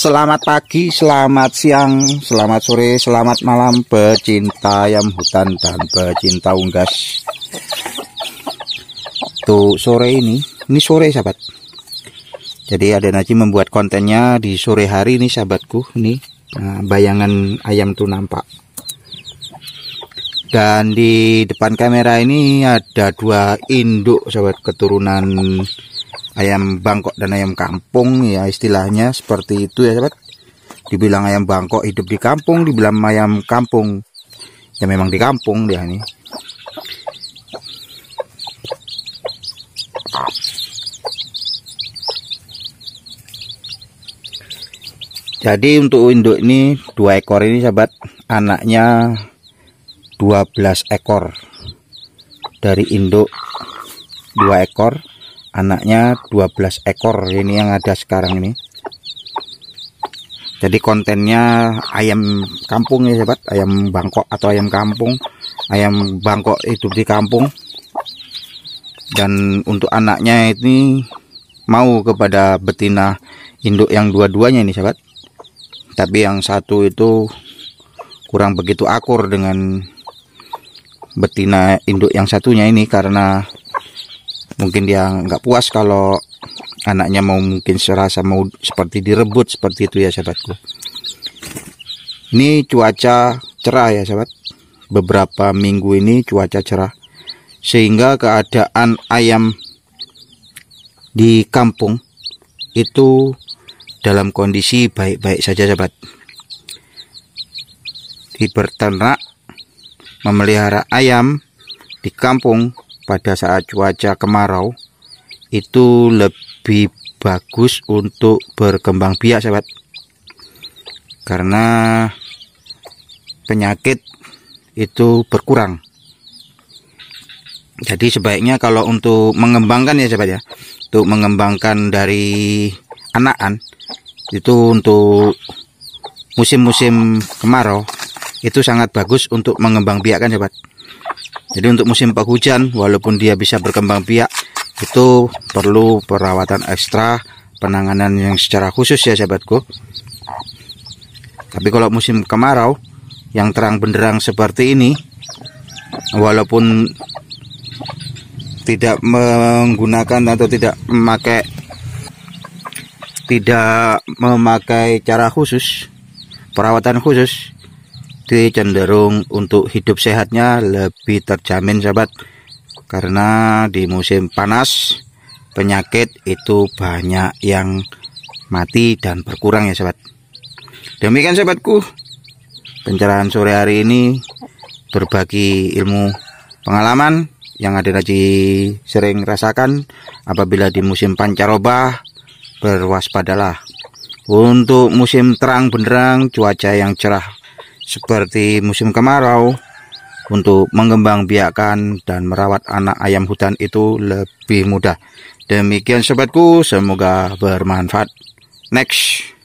Selamat pagi, selamat siang, selamat sore, selamat malam pecinta ayam hutan dan pecinta unggas. Tuh sore ini, ini sore sahabat. Jadi ada Naji membuat kontennya di sore hari ini sahabatku. Ini nah, bayangan ayam tuh nampak. Dan di depan kamera ini ada dua induk sahabat keturunan ayam bangkok dan ayam kampung ya istilahnya seperti itu ya sahabat dibilang ayam bangkok hidup di kampung dibilang ayam kampung. Ya memang di kampung dia ini. Jadi untuk induk ini dua ekor ini sahabat anaknya 12 ekor. Dari induk dua ekor anaknya 12 ekor ini yang ada sekarang ini. Jadi kontennya ayam kampung ya sahabat ayam bangkok atau ayam kampung. Ayam bangkok hidup di kampung. Dan untuk anaknya ini mau kepada betina induk yang dua-duanya ini sahabat. Tapi yang satu itu kurang begitu akur dengan betina induk yang satunya ini karena mungkin dia nggak puas kalau anaknya mau mungkin serasa mau seperti direbut seperti itu ya sahabatku ini cuaca cerah ya sahabat. Beberapa minggu ini cuaca cerah. Sehingga keadaan ayam di kampung itu dalam kondisi baik-baik saja sahabat. Di berternak memelihara ayam di kampung pada saat cuaca kemarau itu lebih bagus untuk berkembang biak sahabat. Karena penyakit itu berkurang. Jadi sebaiknya kalau untuk mengembangkan ya sahabat ya untuk mengembangkan dari anakan itu untuk musim-musim kemarau itu sangat bagus untuk mengembang biakkan sahabat jadi untuk musim penghujan walaupun dia bisa berkembang biak itu perlu perawatan ekstra, penanganan yang secara khusus ya sahabatku. Tapi kalau musim kemarau yang terang benderang seperti ini walaupun tidak menggunakan atau tidak memakai tidak memakai cara khusus perawatan khusus pasti cenderung untuk hidup sehatnya lebih terjamin sahabat. Karena di musim panas penyakit itu banyak yang mati dan berkurang ya sahabat. Demikian sahabatku. Pencerahan sore hari ini berbagi ilmu pengalaman yang ada lagi sering rasakan apabila di musim pancaroba berwaspadalah. Untuk musim terang benderang cuaca yang cerah seperti musim kemarau untuk mengembang biakan dan merawat anak ayam hutan itu lebih mudah. Demikian sobatku, semoga bermanfaat. Next.